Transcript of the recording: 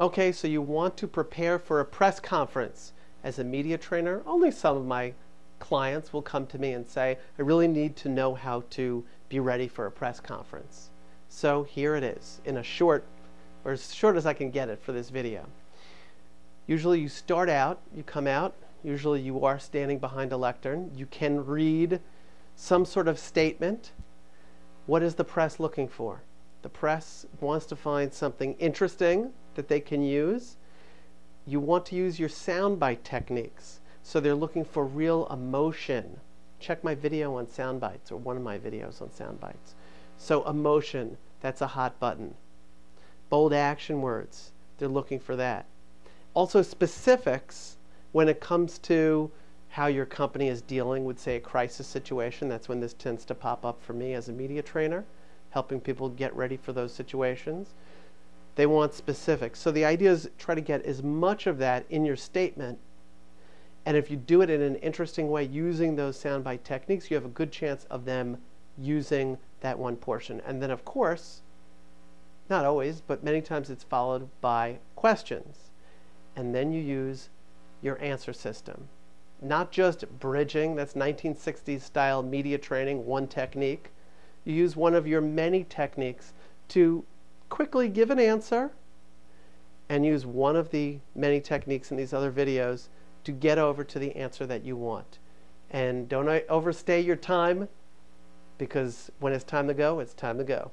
Okay, so you want to prepare for a press conference. As a media trainer, only some of my clients will come to me and say, I really need to know how to be ready for a press conference. So here it is in a short, or as short as I can get it for this video. Usually you start out, you come out, usually you are standing behind a lectern. You can read some sort of statement. What is the press looking for? The press wants to find something interesting that they can use. You want to use your soundbite techniques. So they're looking for real emotion. Check my video on soundbites or one of my videos on soundbites. So emotion, that's a hot button. Bold action words, they're looking for that. Also specifics when it comes to how your company is dealing with, say, a crisis situation. That's when this tends to pop up for me as a media trainer helping people get ready for those situations. They want specifics. So the idea is try to get as much of that in your statement. And if you do it in an interesting way using those soundbite techniques, you have a good chance of them using that one portion. And then, of course, not always, but many times it's followed by questions. And then you use your answer system. Not just bridging, that's 1960s style media training, one technique you use one of your many techniques to quickly give an answer and use one of the many techniques in these other videos to get over to the answer that you want. And don't overstay your time because when it's time to go, it's time to go.